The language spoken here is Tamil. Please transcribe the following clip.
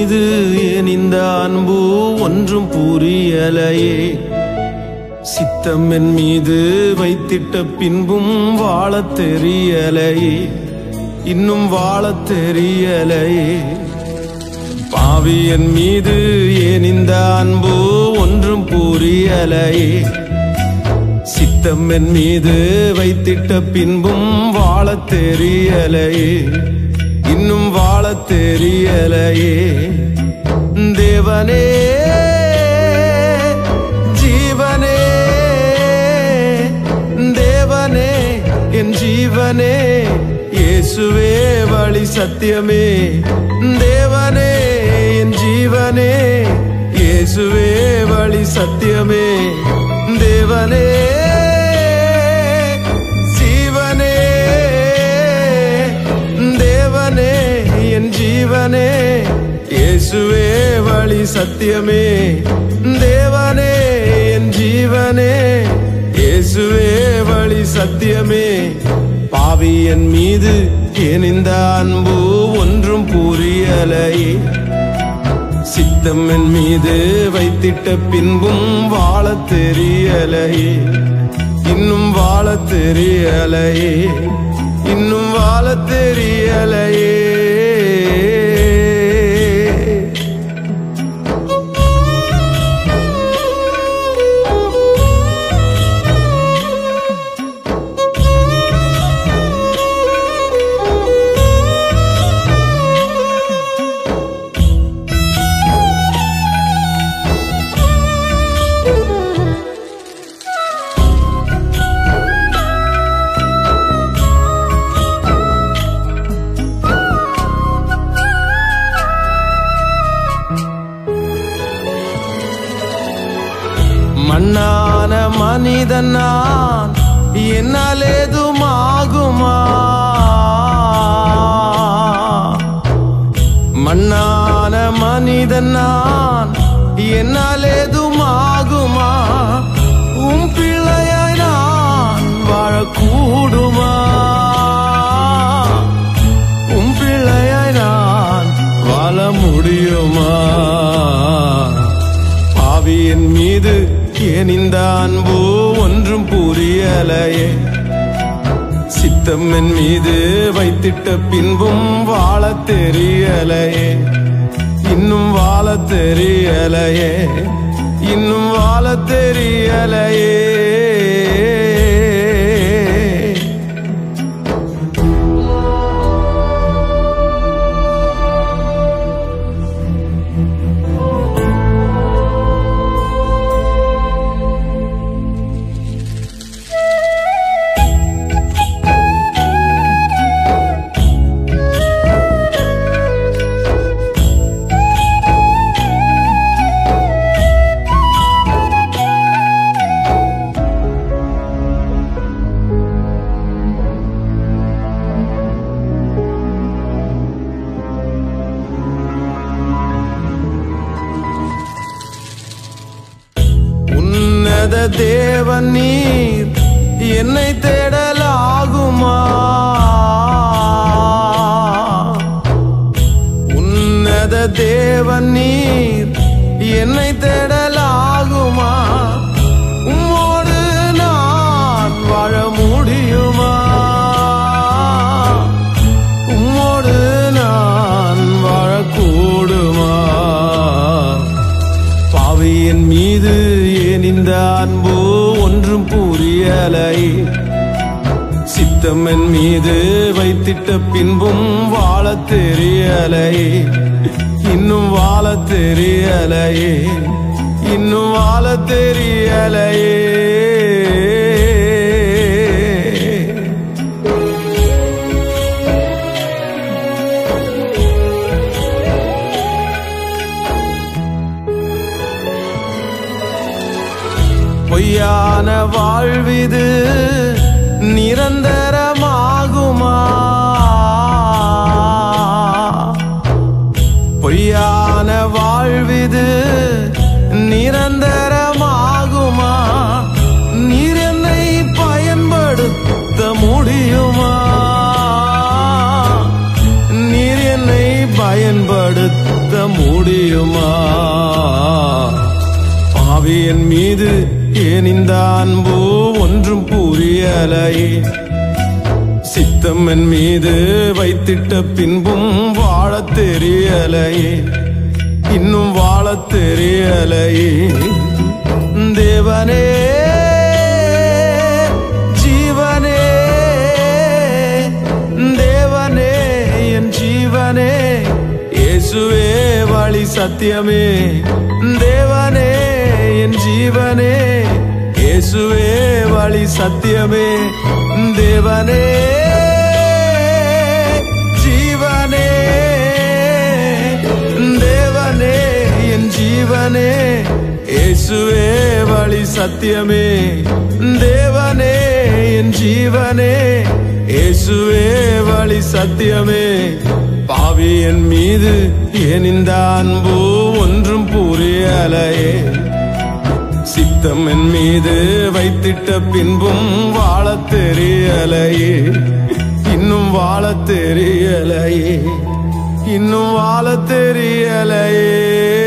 மீது ஏன் இந்த அன்பு ஒன்றும் புரியலையே. சித்தம் என் மீது வைத்திட்ட பின்பும் வாழத் தெரியலையே. இன்னும் வாழத் தெரியலையே. பாவி என் மீது ஏன் இந்த அன்பு ஒன்றும் புரியலையே. சித்தம் என் மீது வைத்திட்ட பின்பும் வாழத் தெரியலையே. இன்னும் வாழ தெரியலையே. தேவனே ஜீவனே தேவனே என் ஜீவனே இயேசுவே வழி சத்தியமே. தேவனே என் ஜீவனே இயேசுவே வழி சத்தியமே. தேவனே தேவனே இயேசுவே வழி சத்தியமே. தேவனே என் ஜீவனே இயேசுவே வழி சத்தியமே. பாவி என் மீது ஏன் இந்த அன்பு ஒன்றும் புரியலையே? சித்தம் என் மீது வைத்திட்ட பின்பும் வாழ தெரியலையே. இன்னும் வாழ தெரியலையே. இன்னும் வாழ தெரிய மனிதன் நான் என்னால் ஏதுமாகுமா மண்ணான மனிதன் நான் என்னால் ஏதுமாகுமா உம் பிள்ளையாய் நான் வாழக்கூடுமா? உம் பிள்ளையாய் நான் வாழ முடியுமா? பாவியின் மீது ஏன் இந்த அன்பு ஒன்றும் புரியலையே. சித்தம் என் மீது வைத்திட்ட பின்பும் வாழ தெரியலையே. இன்னும் வாழ தெரியலையே. இன்னும் வாழ தெரியலையே. தேவன் நீர் என்னை தேடலாகுமா? உன்னத தேவன் நீர் இந்த அன்பு ஒன்றும் புரியலை. சித்தம் என் மீது வைத்திட்ட பின்பும் வாழ தெரியலை. இன்னும் வாழ தெரியலையே இன்னும் வாழ தெரியலையே பொய்யான வாழ்விது நிரந்தரமாகுமா? பொய்யான வாழ்விது நிரந்தரமாகுமா? நீர் என்னை பயன்படுத்த முடியுமா? நீர் என்னை பயன்படுத்த பயன்படுத்த முடியுமா? என் மீது ஏன் இந்த அன்பு ஒன்றும் புரியலையே? சித்தம் என் மீது வைத்திட்ட பின்பும் வாழ தெரியலையே. இன்னும் வாழ தெரியலையே. தேவனே ஜீவனே தேவனே என் ஜீவனே. இயேசுவே வழி சத்தியமே. தேவனே ஜீவனே இயேசுவே வழி சத்தியமே தேவனே. ஜீவனே தேவனே என் ஜீவனே. இயேசுவே வழி சத்தியமே தேவனே என் ஜீவனே. இயேசுவே வழி சத்தியமே. பாவி என் மீது ஏனிந்த அன்பு ஒன்றும் புரியலையே? சித்தம் என் மீது வைத்திட்ட பின்பும் வாழ தெரியலையே. இன்னும் வாழ தெரியலையே. இன்னும் வாழ தெரியலையே.